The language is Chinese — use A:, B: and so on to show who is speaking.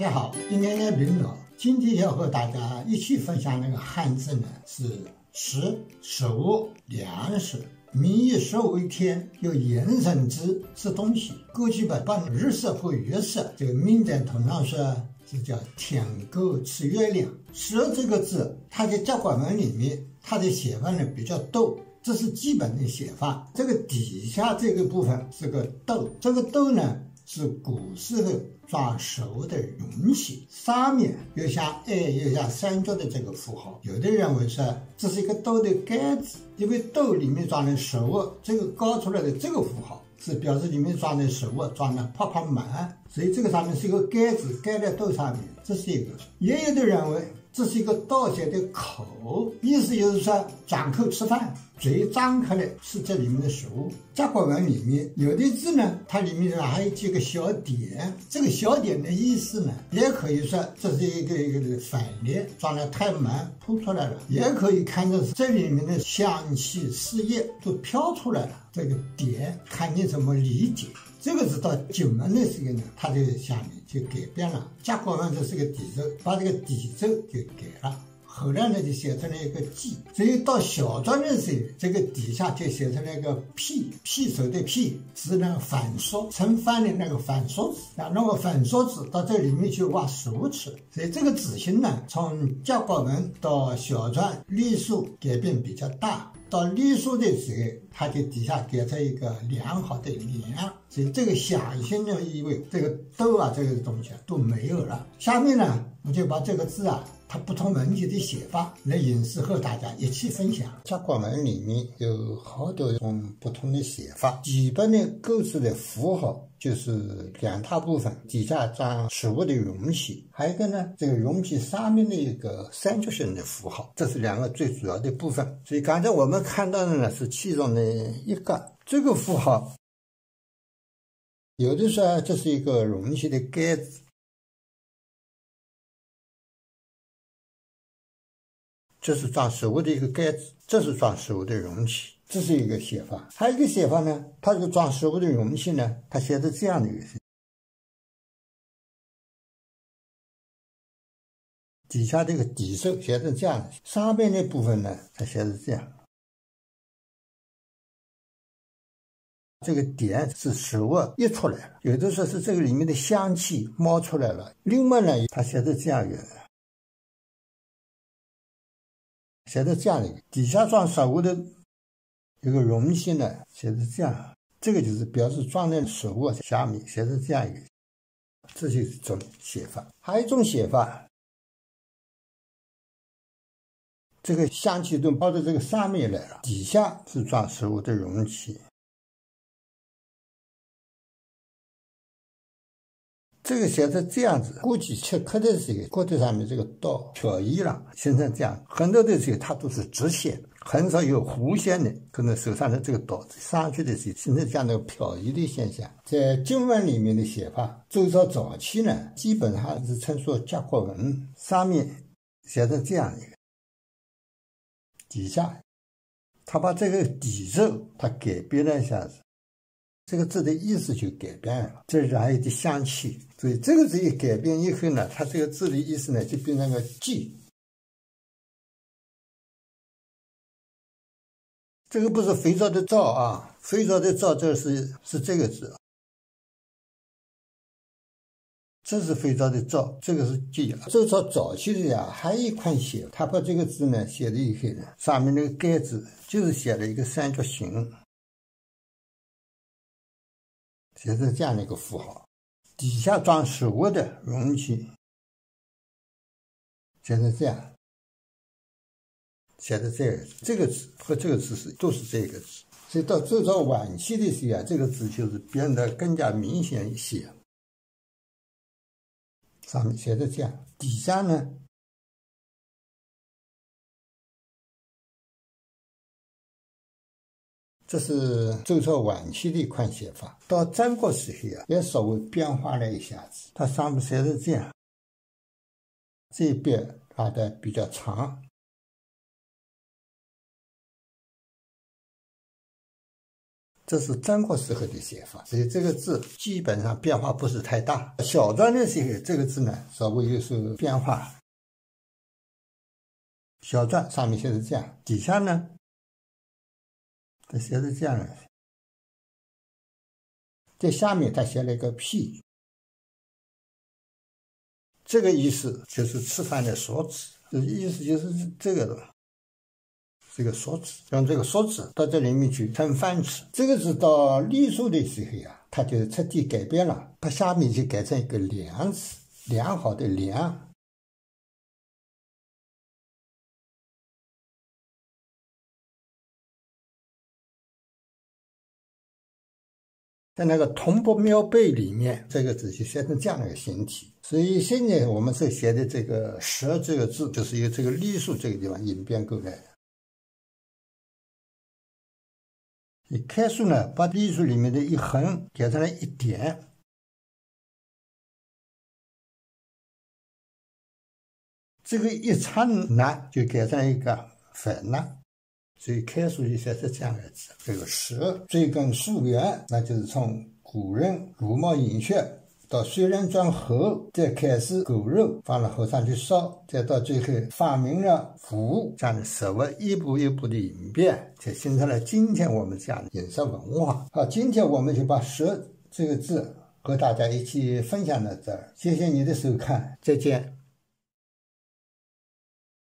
A: 大家好，一年年平了。今天要和大家一起分享那个汉字呢，是食、食物、粮食。民以食为天，有言人之吃东西。过去把，把日食和月食，这个民间通常说是叫天狗吃月亮。食这个字，它在甲骨文里面，它的写法呢比较逗，这是基本的写法。这个底下这个部分是个斗，这个斗呢。是古时候装熟的容器，上面有像爱有像三角的这个符号。有的认为说这是一个豆的盖子，因为豆里面装的食物，这个高出来的这个符号是表示里面装的食物装的泡泡满，所以这个上面是一个盖子盖在豆上面，这是一个。也有的认为。这是一个倒写的口，意思就是说张口吃饭，嘴张开来是这里面的食物。甲骨文里面有的字呢，它里面呢还有几个小点，这个小点的意思呢，也可以说这是一个一个的反列，装的太满凸出来了，也可以看作是这里面的香气四液都飘出来了。这个点看你怎么理解。这个是到九门的时候呢，它这个下面就改变了。甲骨文这是个底奏，把这个底奏就改了。后来呢，就写成了一个“记”。所以到小篆的时候，这个底下就写成了一个“辟”，辟手的“辟”是那个反缩，成反的那个反缩字。啊，那个反缩字到这里面去挖食物吃。所以这个字形呢，从甲骨文到小篆隶书改变比较大。到隶书的时候，它就底下改成一个良好的良，所以这个象形的意味，这个斗啊，这个东西啊都没有了。下面呢，我就把这个字啊。它不同文体的写法来演示，和大家一起分享。甲骨文里面有好多种不同的写法，基本的构字的符号就是两大部分：底下装食物的容器，还有一个呢，这个容器上面的一个三角形的符号，这是两个最主要的部分。所以刚才我们看到的呢是其中的一个。这个符号，有的说这是一个容器的盖子。这是装食物的一个盖子，这是装食物的容器，这是一个写法。还有一个写法呢，它这个装食物的容器呢，它写的这样的一个，底下这个底色写成这样，上面那部分呢，它写的这样。这个点是食物溢出来了，有的说是这个里面的香气冒出来了。另外呢，它写的这样一个。写的这样的，底下装食物的一个容器呢，写的这样，这个就是表示装的食物下面写的这样一个，这就是一种写法。还有一种写法，这个香气都跑到这个上面来了，底下是装食物的容器。这个写成这样子，估计切刻的时候，骨头上面这个刀漂移了，形成这样。很多的时候它都是直线，很少有弧线的。可能手上的这个刀子上去的时候，形成这样的漂移的现象。在经文里面的写法，周朝早期呢，基本上是称作甲骨文，上面写成这样一个，底下他把这个底座他改变了一下子。这个字的意思就改变了，这里还有点香气，所以这个字一改变以后呢，它这个字的意思呢就变成个记。这个不是肥皂的皂啊，肥皂的皂这是是这个字，这是肥皂的皂，这个是记。周朝早期的呀，还有一款写，他把这个字呢写的以后呢，上面那个盖子就是写了一个三角形。写成这样的一个符号，底下装食物的容器，写成这样，写的这这个字和这个字是都是这个字，所以到周朝晚期的时候啊，这个字就是变得更加明显一些。上面写的这样，底下呢？这是周朝晚期的一款写法，到战国时候啊，也稍微变化了一下子。它上面写的这样，这边拉的比较长，这是战国时候的写法，所以这个字基本上变化不是太大。小篆的时候，这个字呢稍微有所变化。小篆上面写是这样，底下呢，它写是这样的，在下面他写了一个“屁”，这个意思就是吃饭的勺子，意思就是这个的。这个“勺子，用这个“勺子到这里面去盛饭吃。这个是到隶书的时候呀，它就彻底改变了，把下面就改成一个“良”字，良好的“良”。在那个铜钵庙碑里面，这个字就写成这样的一个形体。所以现在我们所写的这个“蛇”这个字，就是由这个隶书这个地方演变过来的。你楷书呢，把隶书里面的一横改成了一点，这个一叉捺就改成一个反捺，所以楷书就写成这样的字。这个“蛇”追根溯源，那就是从古人茹毛饮血。到虽然转后，再开始狗肉放到火上去烧，再到最后发明了壶，这样的食物一步一步的演变，才形成了今天我们这样的饮食文化。好，今天我们就把“蛇”这个字和大家一起分享到这儿，谢谢你的收看，再见。